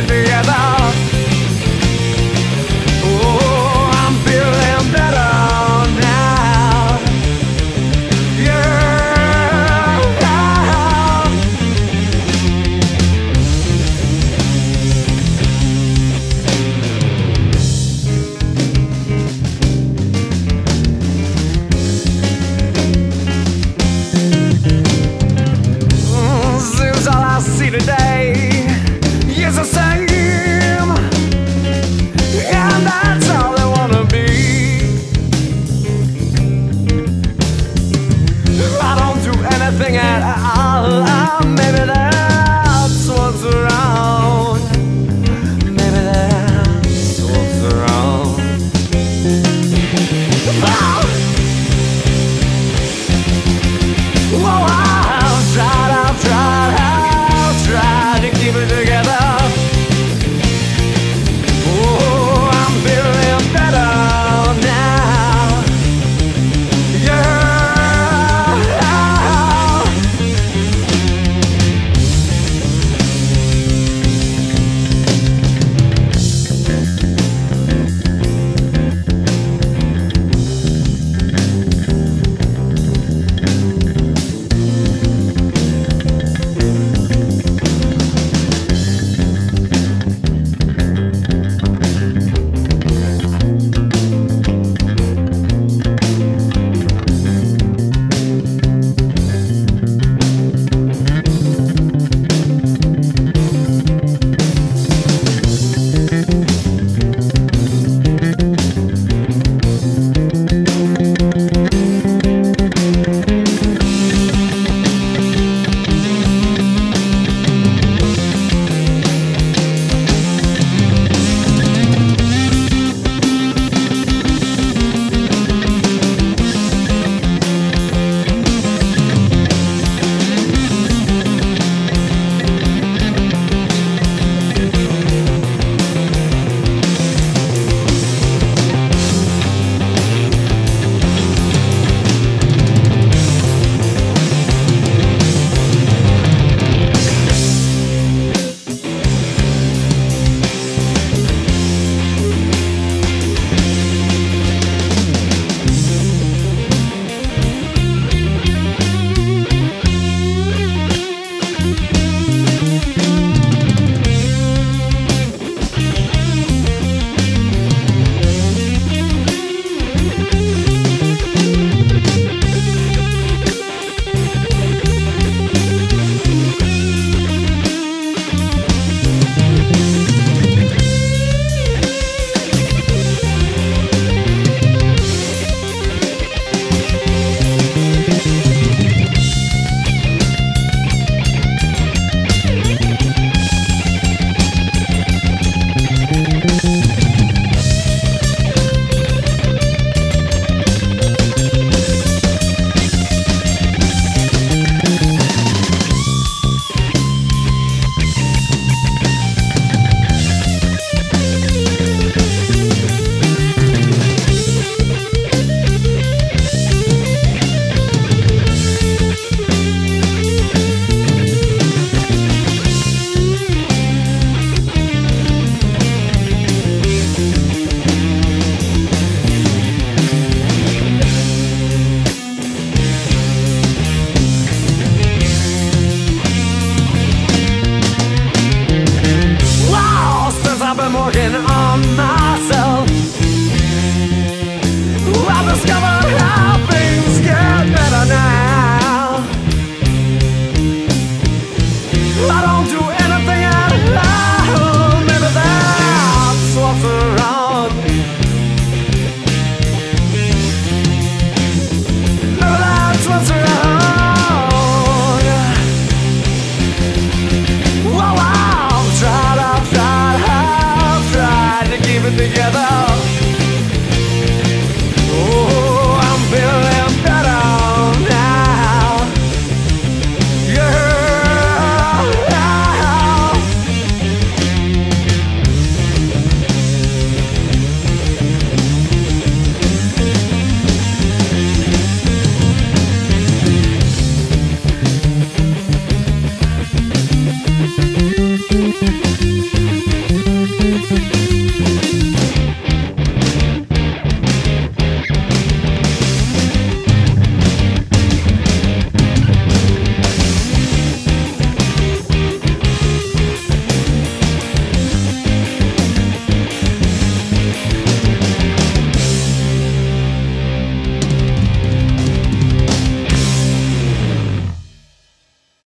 it together. Morgan